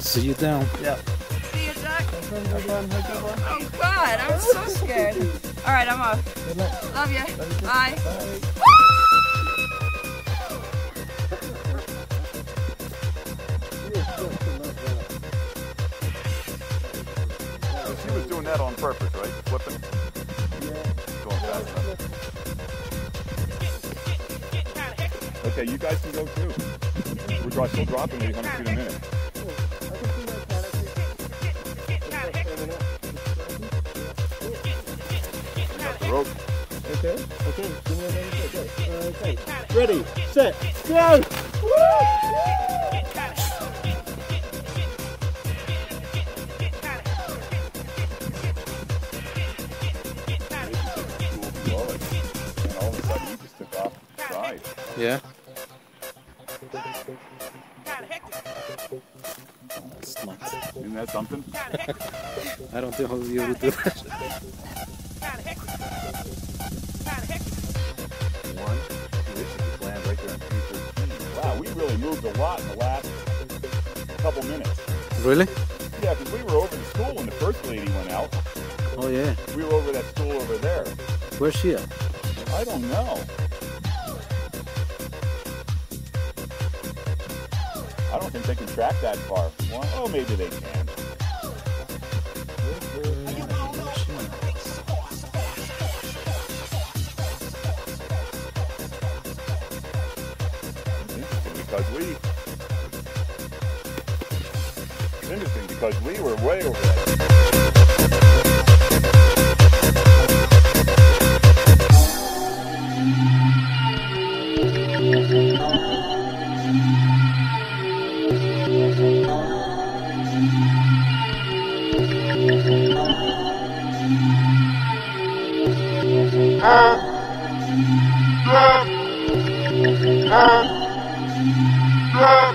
See you down. Yeah. See you, Jack. Oh God, I'm so scared. All right, I'm off. Love you. Bye. She was doing that on purpose, right? Flipping? Going fast enough. Okay, you guys can go too. We're still dropping 800 feet a minute. Rope. Okay, okay, give me a minute. Okay, ready, set, go! And all of a sudden, he just took off the side. Yeah. Isn't that something? I don't think I'll be able to do that. really moved a lot in the last couple minutes. Really? Yeah, because we were over the school when the first lady went out. Oh yeah. We were over that school over there. Where's she at? I don't know. I don't think they can track that far. Well, oh, maybe they can. Because we. It's interesting because we were way over that. Ah!